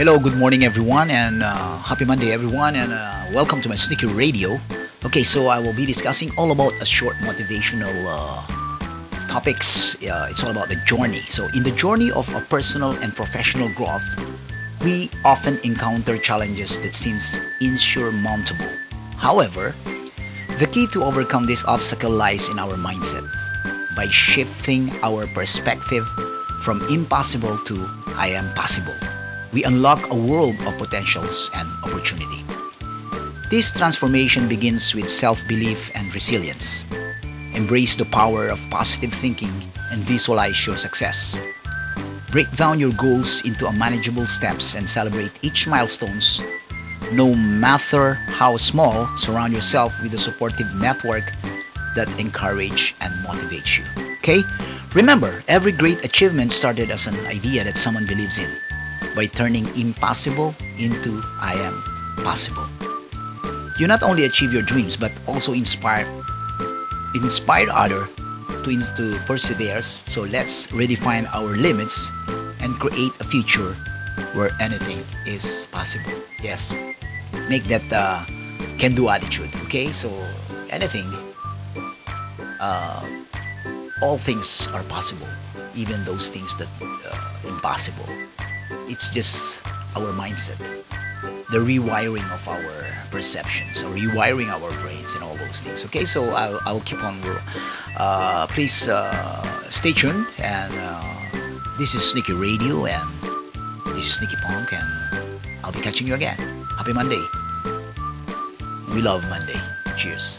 Hello, good morning, everyone, and uh, happy Monday, everyone, and uh, welcome to my Sneeky Radio. Okay, so I will be discussing all about a short motivational uh, topics. It's all about the journey. So, in the journey of a personal and professional growth, we often encounter challenges that seems insurmountable. However, the key to overcome this obstacle lies in our mindset. By shifting our perspective from impossible to I am possible we unlock a world of potentials and opportunity. This transformation begins with self belief and resilience. Embrace the power of positive thinking and visualize your success. Break down your goals into manageable steps and celebrate each milestones. No matter how small, surround yourself with a supportive network that encourage and motivates you. Okay? Remember, every great achievement started as an idea that someone believes in by turning impossible into I am possible. You not only achieve your dreams but also inspire inspire other to, to persevere. So let's redefine our limits and create a future where anything is possible. Yes, make that uh, can-do attitude. Okay, so anything, uh, all things are possible, even those things that uh, impossible it's just our mindset. The rewiring of our perceptions or rewiring our brains and all those things okay? So i'll, I'll keep on uh, please uh, stay tuned and uh, this is sneeky radio and this is sneaky punk and i'll be catching you again. Happy monday. We love monday. Cheers